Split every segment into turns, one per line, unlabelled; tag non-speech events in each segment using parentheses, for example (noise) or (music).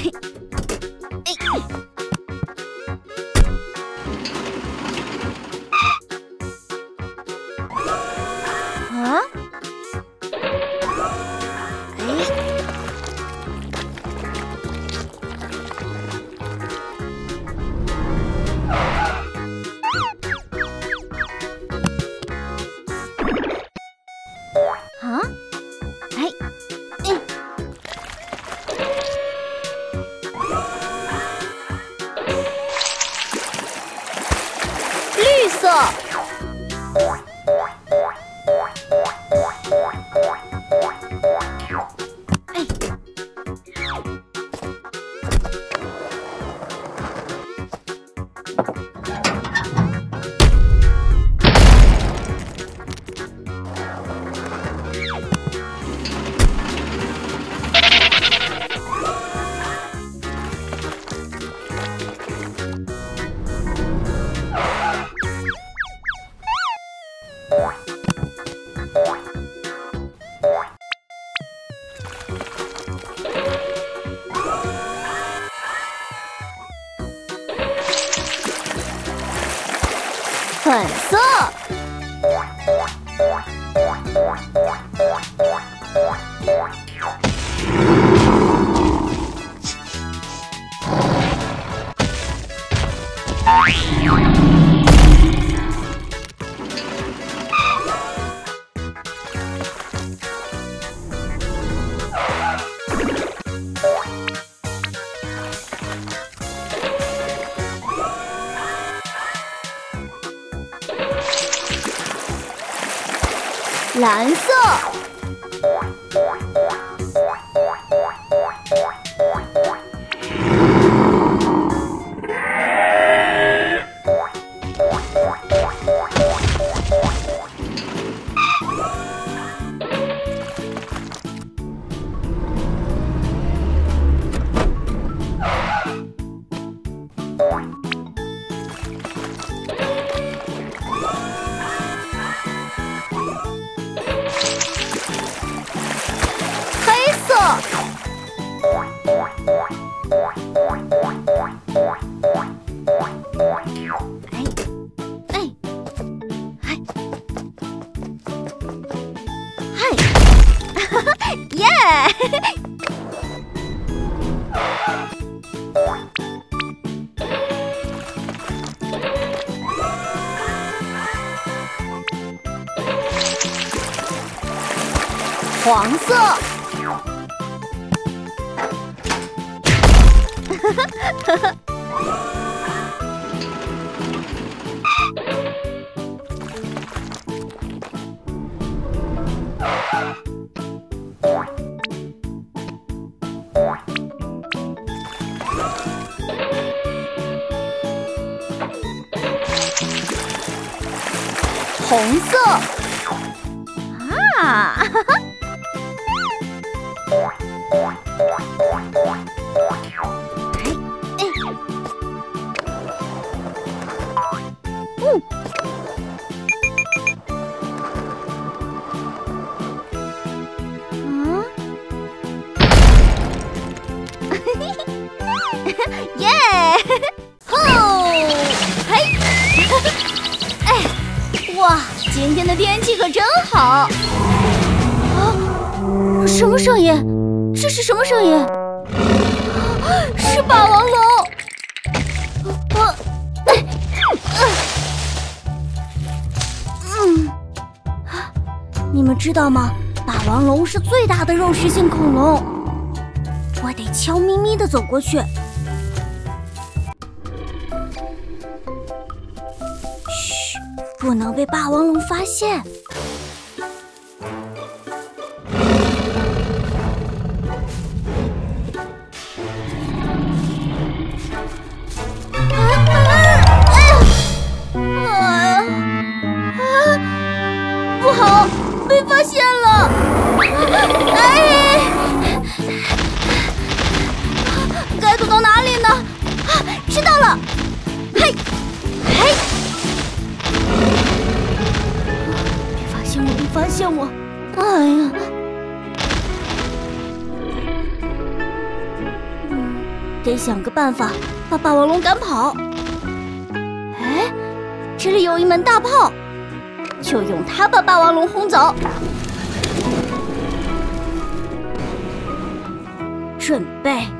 はい。蓝色，黄色，(laughs) 的天气可真好。啊，什么声音？这是什么声音？是霸王龙！我，哎，嗯，你们知道吗？霸王龙是最大的肉食性恐龙，我得悄咪咪的走过去。不能被霸王龙发现。啊啊啊！啊不好，被发现了！哎，该躲到哪里呢？啊，知道了！嘿，嘿，发现我。哎呀。得想个办法把霸王龙赶跑。哎这里有一门大炮就用它把霸王龙轰走。准备。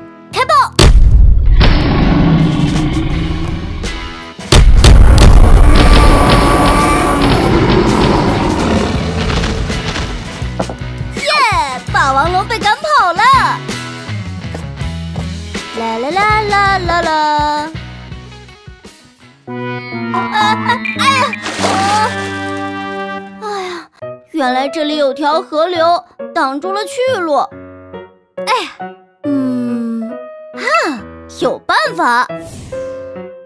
原来这里有条河流挡住了去路。哎嗯，啊！有办法，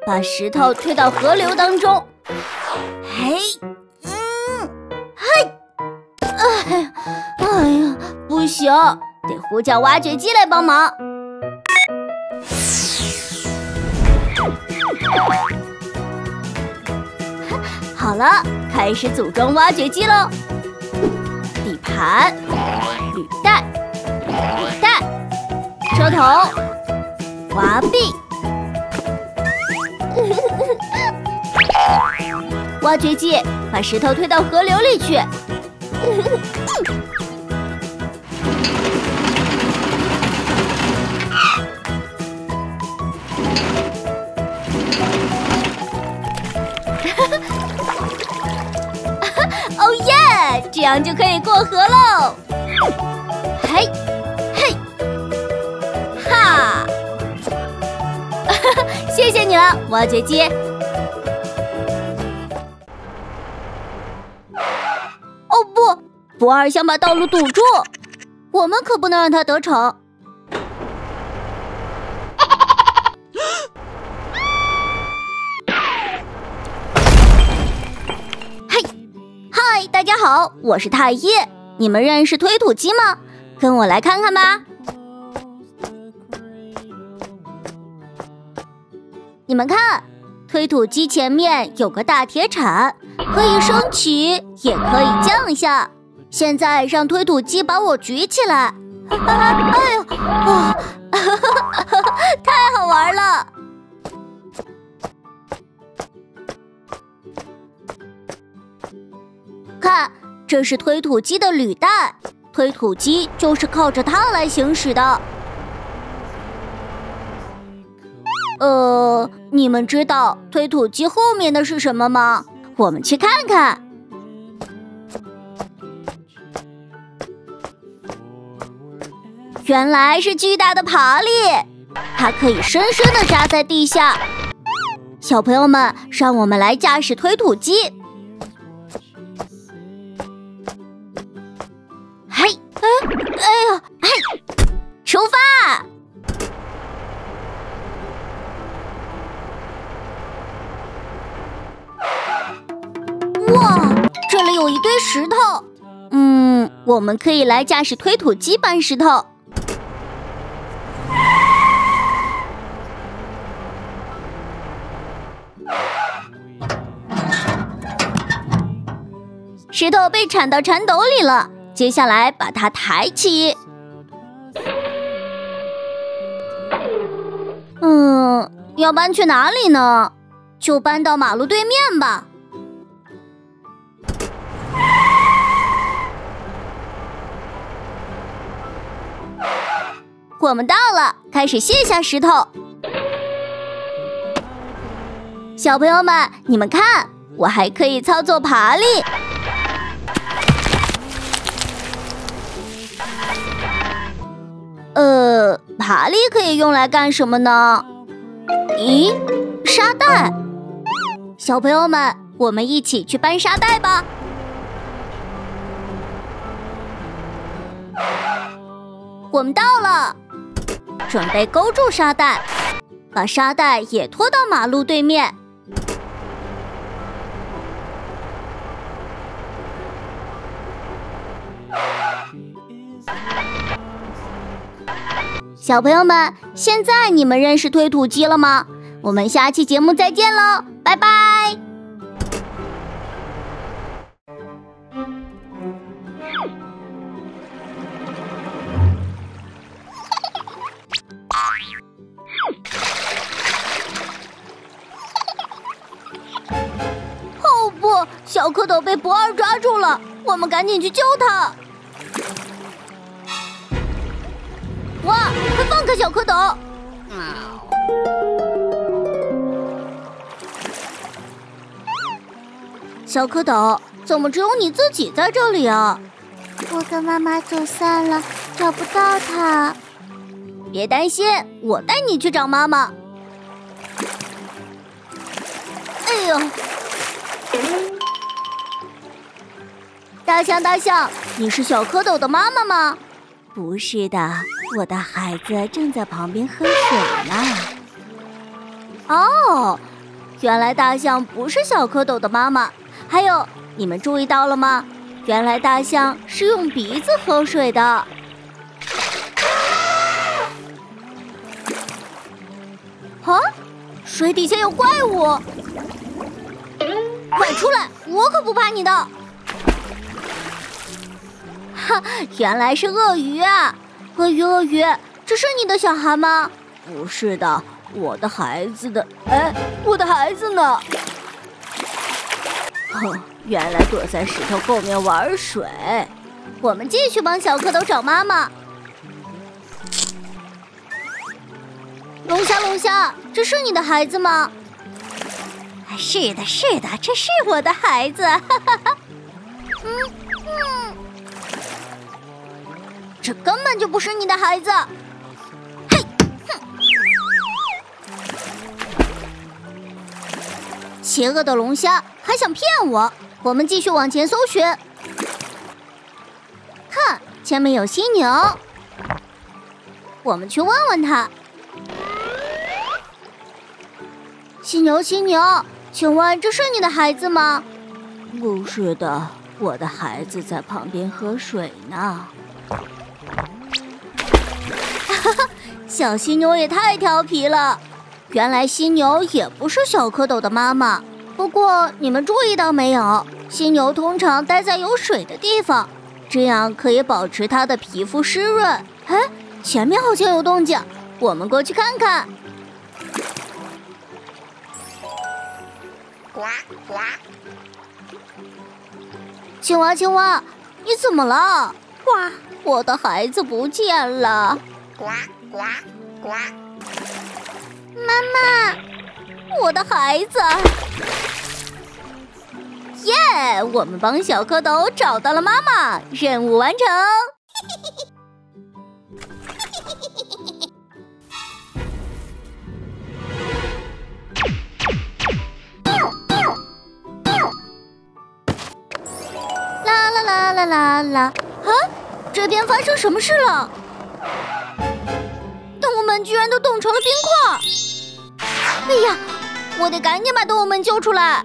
把石头推到河流当中。嘿，嗯，嘿，哎呀，哎呀，不行，得呼叫挖掘机来帮忙。好了，开始组装挖掘机喽。盘、履带、履带、车头。滑臂，(laughs) 挖掘机把石头推到河流里去。样就可以过河喽。嘿。嘿，哈 (laughs) 谢谢你了，挖掘机。哦不，不二想把道路堵住，我们可不能让他得逞。大家好，我是太一。你们认识推土机吗？跟我来看看吧。你们看，推土机前面有个大铁铲，可以升起，也可以降下。现在让推土机把我举起来。哎呦，这是推土机的履带，推土机就是靠着它来行驶的。呃，你们知道推土机后面的是什么吗？我们去看看。原来是巨大的爬犁，它可以深深的扎在地下。小朋友们，让我们来驾驶推土机。哎，哎呀，嘿，出发！哇，这里有一堆石头。嗯，我们可以来驾驶推土机搬石头。石头被铲到铲斗里了，接下来把它抬起。嗯，要搬去哪里呢？就搬到马路对面吧。我们到了，开始卸下石头。小朋友们，你们看，我还可以操作爬犁。呃，爬犁可以用来干什么呢？咦，沙袋。小朋友们，我们一起去搬沙袋吧。我们到了。准备勾住沙袋，把沙袋也拖到马路对面。小朋友们现在你们认识推土机了吗？我们下期节目再见喽拜拜。哦不小蝌蚪被不二抓住了我们赶紧去救它。哇，快放开小蝌蚪！小蝌蚪，怎么只有你自己在这里啊？
我跟妈妈走散了，找不到她。
别担心，我带你去找妈妈。哎呦！大象，大象，你是小蝌蚪的妈妈吗？
不是的，我的孩子正在旁边喝水呢。
哦，原来大象不是小蝌蚪的妈妈。还有，你们注意到了吗？原来大象是用鼻子喝水的。啊！水底下有怪物！快出来！我可不怕你的。哈，原来是鳄鱼啊！鳄鱼，鳄鱼，这是你的小孩吗？
不是的，我的孩子的。哎，我的孩子呢？哼，原来躲在石头后面玩水。
我们继续帮小蝌蚪找妈妈。龙虾，龙虾，这是你的孩子吗？
是的，是的，这是我的孩子。哈哈哈。
嗯嗯，这根本就不是你的孩子。嘿，哼！邪恶的龙虾还想骗我！我们继续往前搜寻。看，前面有犀牛，我们去问问他。犀牛，犀牛，请问这是你的孩子吗？
不是的，我的孩子在旁边喝水呢。
小犀牛也太调皮了。原来犀牛也不是小蝌蚪的妈妈。不过你们注意到没有？犀牛通常待在有水的地方，这样可以保持它的皮肤湿润。哎，前面好像有动静，我们过去看看。呱呱！青蛙，青蛙，你怎么了？
呱！
我的孩子不见了！呱呱呱！
妈妈，
我的孩子！耶！我们帮小蝌蚪找到了妈妈，任务完成。(laughs) 啦啦！啊，这边发生什么事了？居然都冻成了冰块！哎呀，我得赶紧把动物们救出来！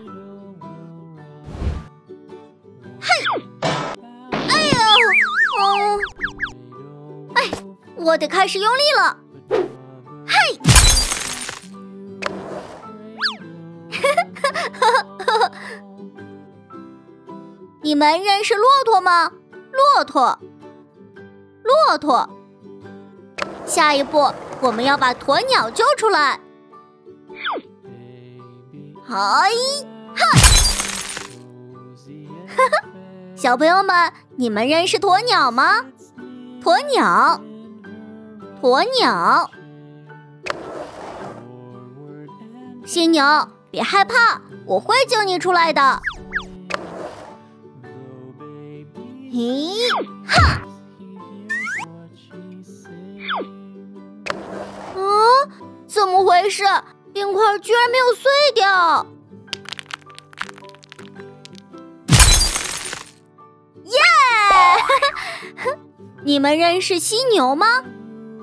嘿，哎呦，嗯，哎，我得开始用力了！嘿，(laughs) 你们认识骆驼吗？骆驼，骆驼。下一步，我们要把鸵鸟救出来。嗨，哈，哈哈，小朋友们，你们认识鸵鸟吗？鸵鸟，鸵鸟。犀牛，别害怕，我会救你出来的。咦，哈！怎么回事？冰块居然没有碎掉！耶！你们认识犀牛吗？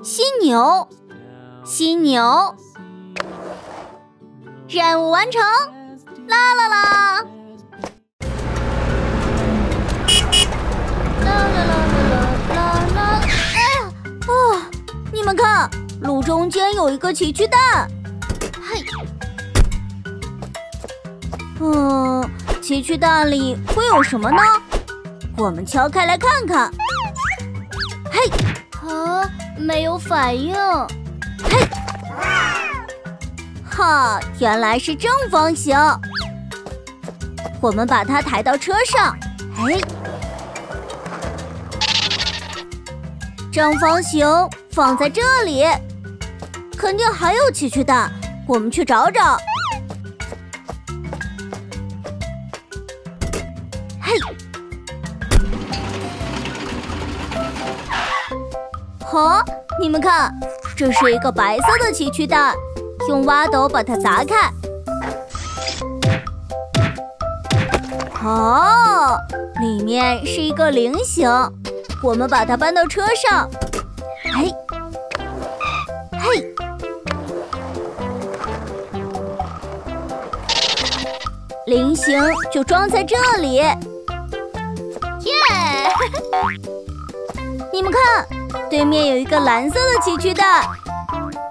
犀牛，犀牛，任务完成！啦啦啦！啦啦啦啦啦啦！哎呀！哦你们看，路中间有一个奇趣蛋。嘿，嗯，奇趣蛋里会有什么呢？我们敲开来看看。嘿，啊，没有反应。嘿，哈，原来是正方形。我们把它抬到车上。哎，正方形放在这里，肯定还有奇趣蛋，我们去找找。嘿，好，你们看，这是一个白色的奇趣蛋，用挖斗把它砸开。哦，里面是一个菱形，我们把它搬到车上。菱形就装在这里。耶！(laughs) 你们看，对面有一个蓝色的奇趣蛋，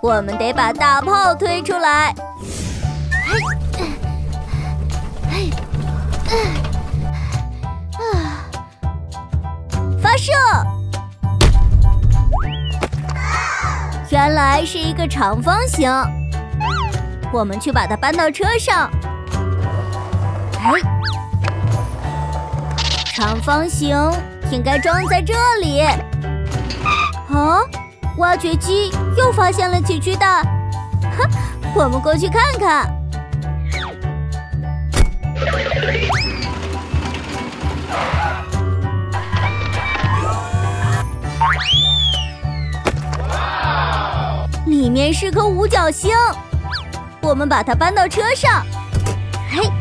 我们得把大炮推出来。(laughs) 发射！原来是一个长方形，我们去把它搬到车上。哎，长方形应该装在这里。啊，挖掘机又发现了奇趣蛋，哼，我们过去看看。里面是颗五角星，我们把它搬到车上。嘿，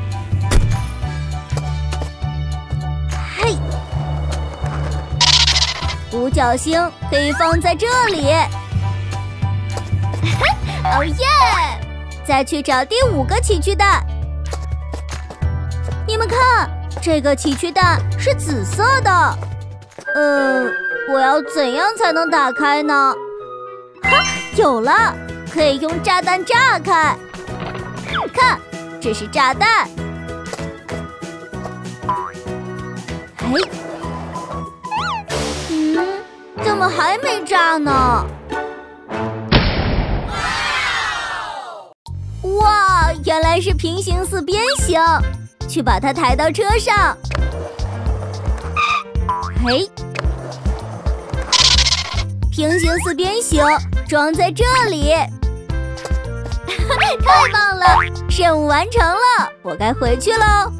五角星可以放在这里。(laughs) 哦耶！再去找第五个奇趣蛋。你们看，这个奇趣蛋是紫色的。呃，我要怎样才能打开呢？哈，有了，可以用炸弹炸开。看，这是炸弹。哎，怎么还没炸呢？哇，原来是平行四边形。去把它抬到车上。嘿，平行四边形装在这里，(laughs) 太棒了！任务完成了，我该回去喽。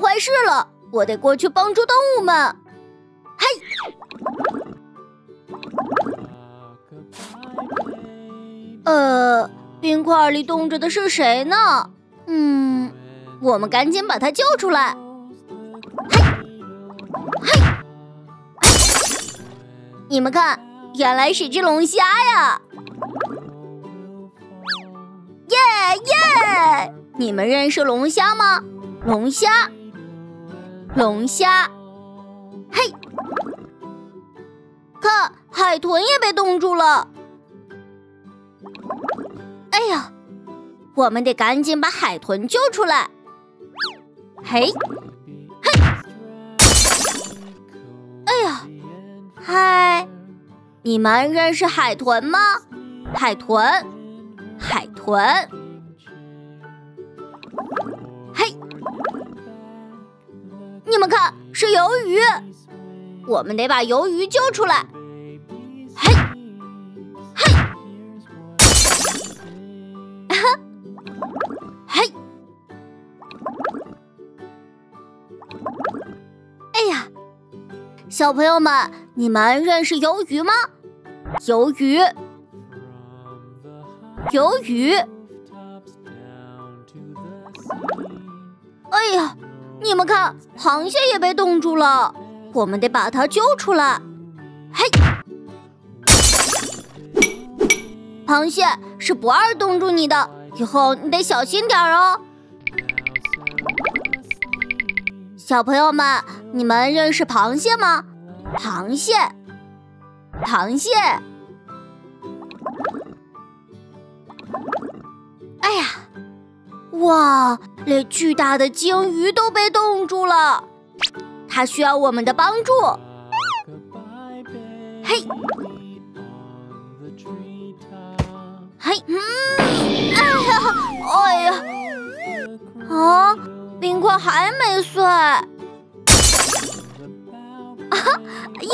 坏事了，我得过去帮助动物们。嘿，呃，冰块里冻着的是谁呢？嗯，我们赶紧把它救出来。嘿，嘿，你们看，原来是只龙虾呀！耶耶，你们认识龙虾吗？龙虾，龙虾，嘿，看海豚也被冻住了。哎呀，我们得赶紧把海豚救出来。嘿，嘿，哎呀，嗨，你们认识海豚吗？海豚，海豚。你们看，是鱿鱼，我们得把鱿鱼救出来。嘿，嘿，哈，(laughs) 嘿，哎呀，小朋友们，你们认识鱿鱼吗？鱿鱼，鱿鱼，哎呀！你们看，螃蟹也被冻住了，我们得把它救出来。嘿，螃蟹是不二冻住你的，以后你得小心点哦。小朋友们，你们认识螃蟹吗？螃蟹，螃蟹。哎呀，哇，连巨大的鲸鱼都被冻住了，它需要我们的帮助。嘿，嘿，嗯，哎呀，哎呀，啊，冰块还没碎。啊，耶！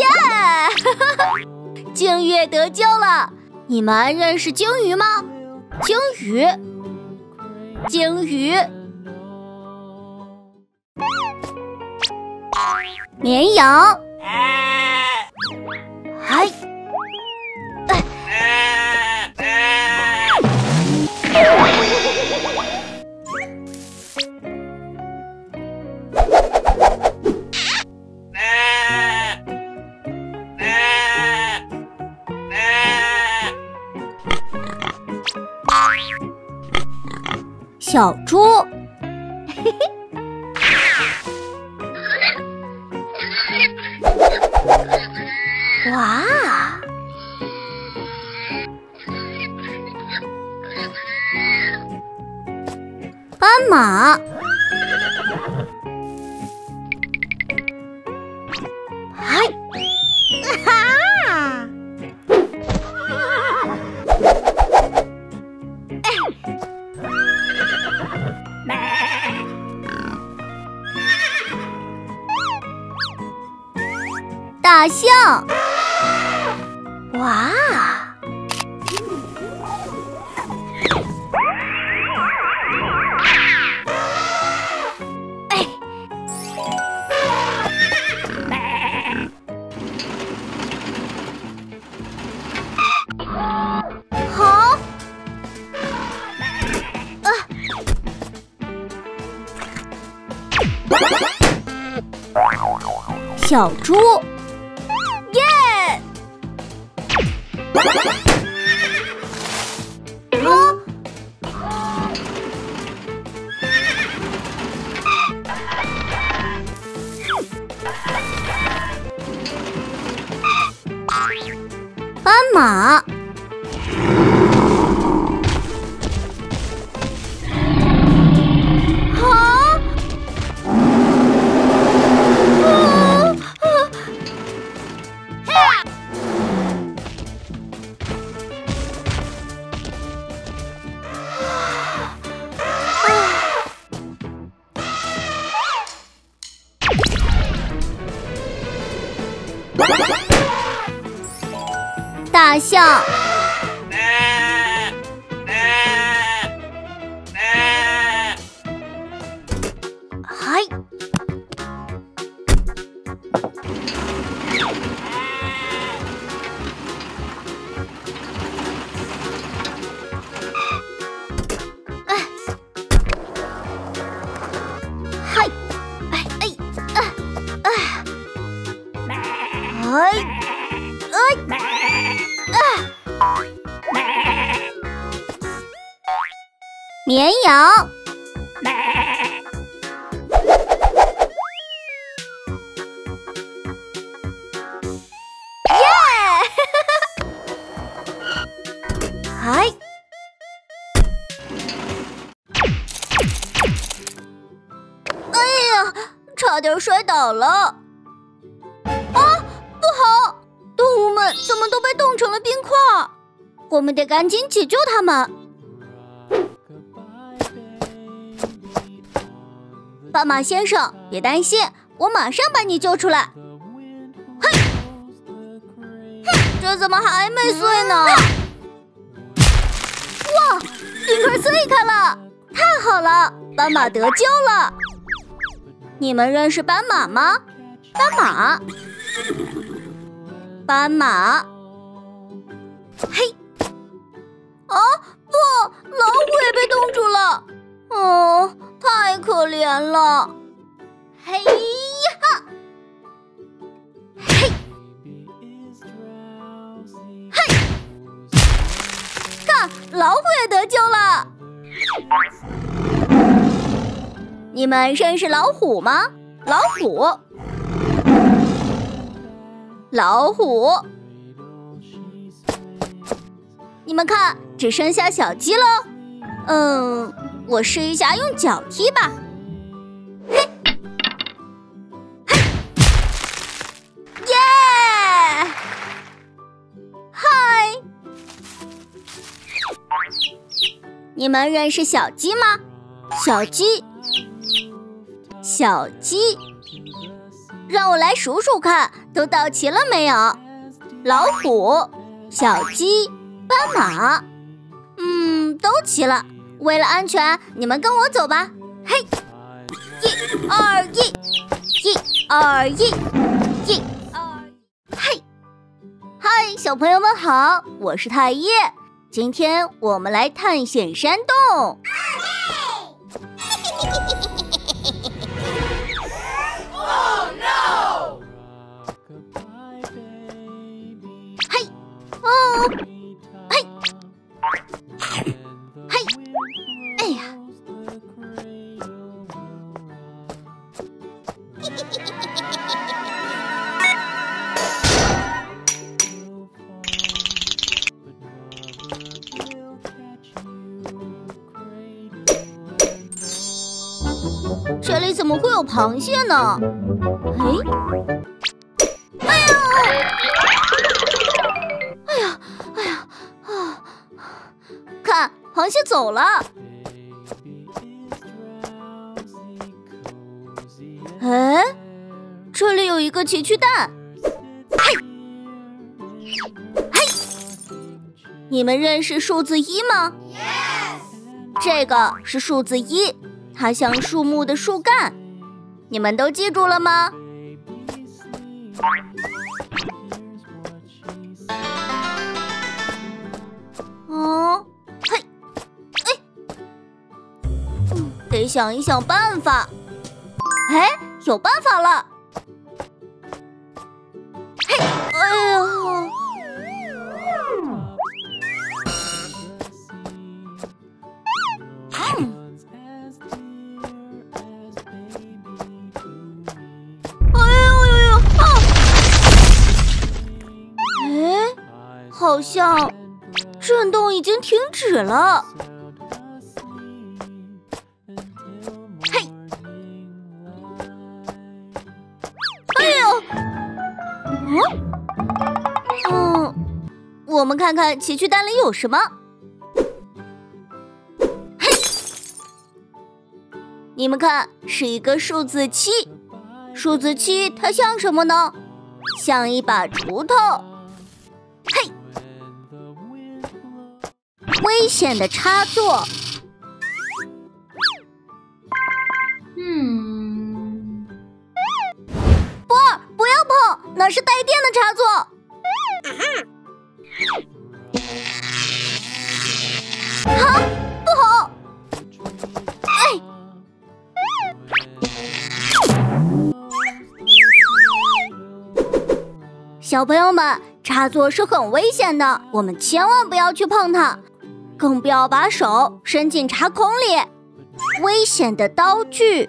鲸鱼得救了。你们认识鲸鱼吗？鲸鱼，鲸鱼，绵羊，大象，哇！哎，好，啊，小猪。哎。绵羊，耶！嗨，哎呀，差点摔倒了！我们得赶紧解救他们。斑马先生，别担心，我马上把你救出来。哼，哼，这怎么还没碎呢？哇，冰块碎开了，太好了，斑马得救了。你们认识斑马吗？斑马，斑马，嘿，啊，不，老虎也被冻住了。哦，太可怜了！嘿呀，嘿，嘿，看，老虎也得救了。你们认识老虎吗？老虎，老虎，你们看，只剩下小鸡喽。嗯。我试一下用脚踢吧。嘿，嘿，耶！嗨，你们认识小鸡吗？小鸡，小鸡，让我来数数看，都到齐了没有？老虎、小鸡、斑马，嗯，都齐了。为了安全，你们跟我走吧。嘿，一、二、一，一、二、一，一、二，嘿，嗨，小朋友们好，我是太一，今天我们来探险山洞。(laughs) 这里怎么会有螃蟹呢？哎，哎呀，哎呀，哎呀，啊！看，螃蟹走了。哎，这里有一个奇趣蛋。嘿，嘿，你们认识数字一吗？这个是数字一。它像树木的树干，你们都记住了吗？哦，嘿，哎，得想一想办法。哎，有办法了！嘿，哎呦！好像震动已经停止了。嘿，哎呦，嗯，嗯，我们看看奇趣蛋里有什么。嘿，你们看，是一个数字七。数字七，它像什么呢？像一把锄头。危险的插座。嗯，波儿，不要碰，那是带电的插座。啊，不好。哎，小朋友们，插座是很危险的，我们千万不要去碰它。更不要把手伸进插孔里，危险的刀具。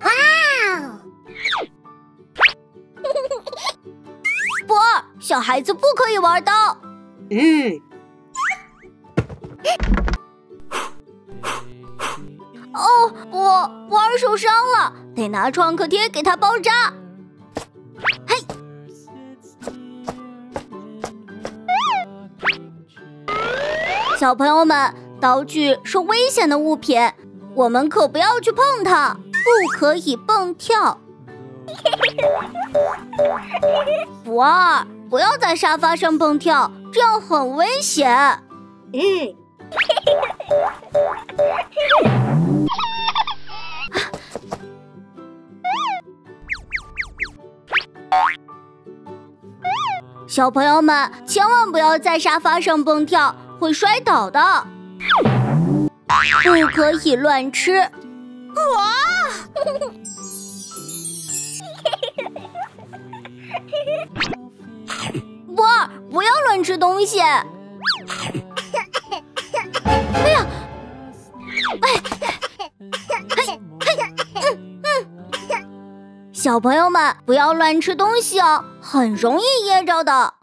哇！(laughs) 波儿，小孩子不可以玩刀。嗯。哦，波波儿受伤了，得拿创可贴给他包扎。小朋友们，刀具是危险的物品，我们可不要去碰它，不可以蹦跳。(laughs) 不二，不要在沙发上蹦跳，这样很危险。嗯。(laughs) 小朋友们，千万不要在沙发上蹦跳。会摔倒的，不可以乱吃。哇！波儿，不要乱吃东西。哎呀！哎！嘿！嘿！嗯嗯。小朋友们，不要乱吃东西哦，很容易噎着的。